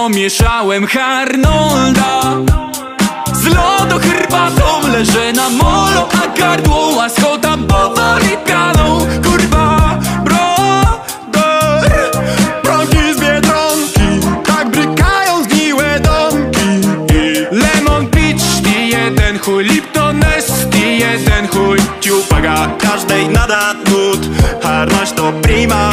Pomieszałem Harnolda. Z lodo herbatą leżę na molo A gardło łaskota powoli pianą Kurwa, brother Progi z Biedronki. Tak brykają zgniłe domki. Lemon Peach, ty jeden chuj Lipton S, ty jeden chuj. Ciupaga każdej nada nut. Harnaś to prima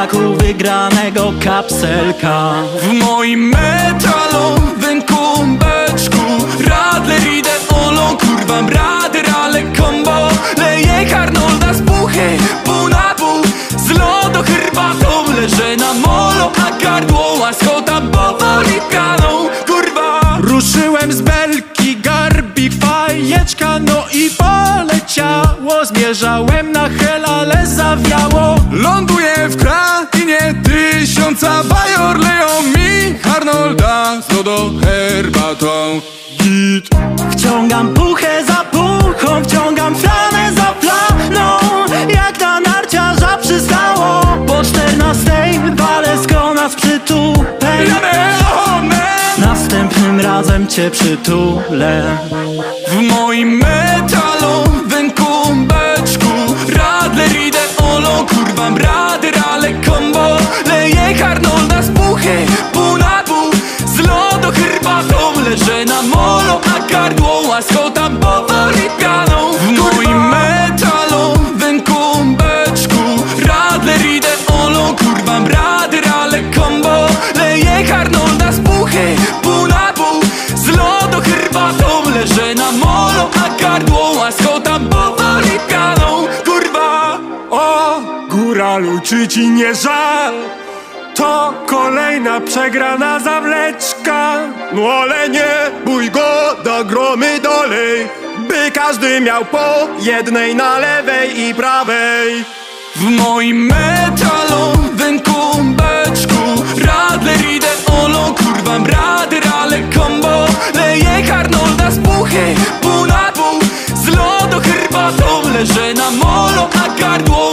smaku wygranego kapselka. W moim metalowym kumbeczku Radler idę olą, kurwa brader, ale kombo. Leję Harnolda z puchy, pół na pół. Z lodo herbatą leżę na molo A gardło łaskota poleciało Zmierzałem na hel, ale zawiało. Ląduję w krainie tysiąca. Bajor Leją mi Harnolda z lodo herbatą. Git. Wciągam puchę za puchą Wciągam flanę za flaną. Jak na narciarza przystało Po czternastej Jadę, oh man Następnym razem cię przytulę. W moim leżę na molo A gardło łaskota powoli pianą W moim metalowym kumbeczku Radler idę olą, kurwa brader, ale kombo Leję Harnolda z puchy, pół na pół Z lodo herbatą. Leżę na molo A gardło łaskota powoli pianą Kurwa, O, góralu, czy ci nie żal? To kolejna przegrana zawleczka. No ale nie bój go, da gromy dalej By każdy miał po jednej na lewej i prawej. W moim metalowym kumbeczku Radler idę olo, kurwam rader, ale combo Leję Arnolda z puchy, pół na pół Z lodo herbatą. Leżę na molo, a gardło